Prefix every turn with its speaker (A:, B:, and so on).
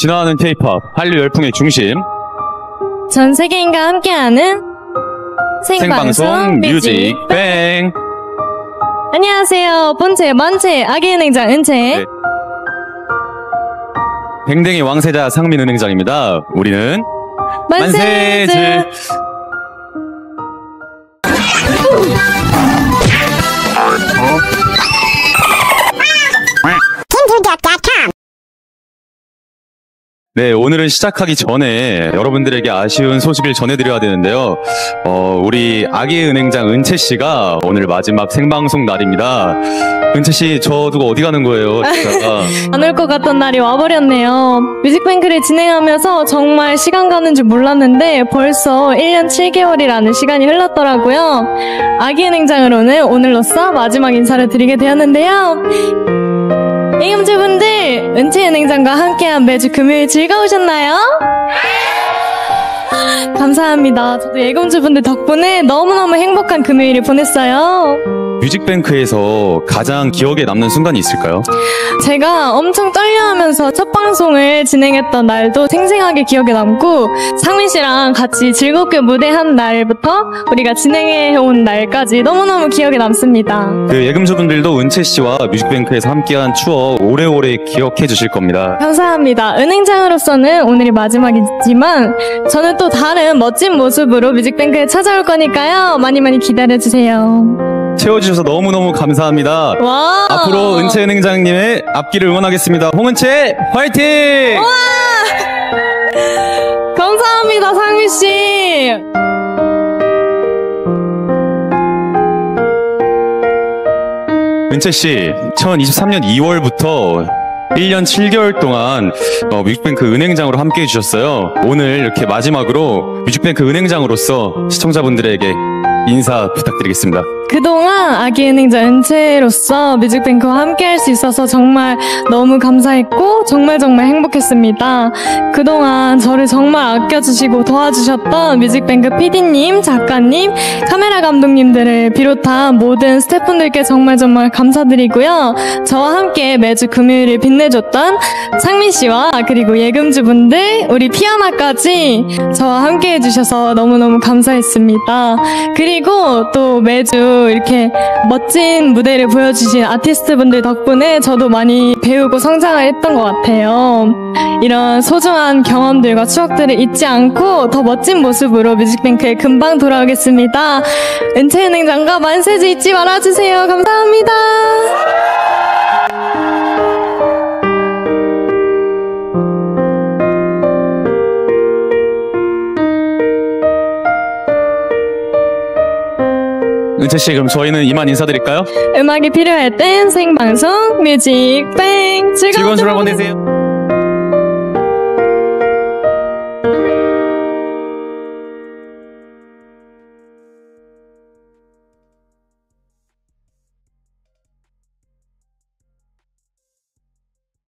A: 진화하는 K-팝 한류 열풍의 중심
B: 전 세계인과 함께하는 생방송,
A: 생방송 뮤직 뱅
B: 안녕하세요. 본체 먼체 아기 은행장 은채.
A: 네. 뱅댕이 왕세자 상민은행장입니다. 우리는
B: 만세즈.
A: 만세즈. 네, 오늘은 시작하기 전에 여러분들에게 아쉬운 소식을 전해드려야 되는데요. 어, 우리 아기 은행장 은채 씨가 오늘 마지막 생방송 날입니다. 은채 씨, 저 두고 어디 가는 거예요? 진짜.
B: 안올 것 같던 날이 와버렸네요. 뮤직뱅크를 진행하면서 정말 시간 가는 줄 몰랐는데 벌써 1년 7개월이라는 시간이 흘렀더라고요. 아기 은행장으로는 오늘로써 마지막 인사를 드리게 되었는데요. 이금주분들 은채 은행장과 함께한 매주 금요일 즐거우셨나요? 감사합니다. 저도 예금주분들 덕분에 너무너무 행복한 금요일을 보냈어요.
A: 뮤직뱅크에서 가장 기억에 남는 순간이 있을까요?
B: 제가 엄청 떨려하면서 첫 방송을 진행했던 날도 생생하게 기억에 남고 상민 씨랑 같이 즐겁게 무대한 날부터 우리가 진행해온 날까지 너무너무 기억에 남습니다.
A: 그 예금주분들도 은채 씨와 뮤직뱅크에서 함께한 추억 오래오래 기억해 주실 겁니다.
B: 감사합니다. 은행장으로서는 오늘이 마지막이지만 저는 또 다른 멋진 모습으로 뮤직뱅크에 찾아올 거니까요. 많이 많이 기다려주세요.
A: 채워주셔서 너무너무 감사합니다.
B: 와!
A: 앞으로 은채 은행장님의 앞길을 응원하겠습니다. 홍은채 화이팅!
B: 감사합니다, 상민 씨.
A: 은채 씨, 2023년 2월부터 1년 7개월 동안 어, 뮤직뱅크 은행장으로 함께 해주셨어요. 오늘 이렇게 마지막으로 뮤직뱅크 은행장으로서 시청자분들에게 인사 부탁드리겠습니다.
B: 그동안 아기 은행장 은채로서 뮤직뱅크와 함께 할 수 있어서 정말 너무 감사했고 정말 정말 행복했습니다. 그동안 저를 정말 아껴주시고 도와주셨던 뮤직뱅크 PD님, 작가님, 카메라 감독님들을 비롯한 모든 스태프분들께 정말 정말 감사드리고요. 저와 함께 매주 금요일을 빛내줬던 상민 씨와 그리고 예금주분들, 우리 피아나까지 저와 함께 해주셔서 너무너무 감사했습니다. 그리고 또 매주 이렇게 멋진 무대를 보여주신 아티스트 분들 덕분에 저도 많이 배우고 성장을 했던 것 같아요. 이런 소중한 경험들과 추억들을 잊지 않고 더 멋진 모습으로 뮤직뱅크에 금방 돌아오겠습니다. 은채은행장과 만세즈 잊지 말아주세요. 감사합니다.
A: 은채 씨, 그럼 저희는 이만 인사드릴까요?
B: 음악이 필요할 땐 생방송 뮤직뱅 즐거운
A: 즐거운 주말 보내세요.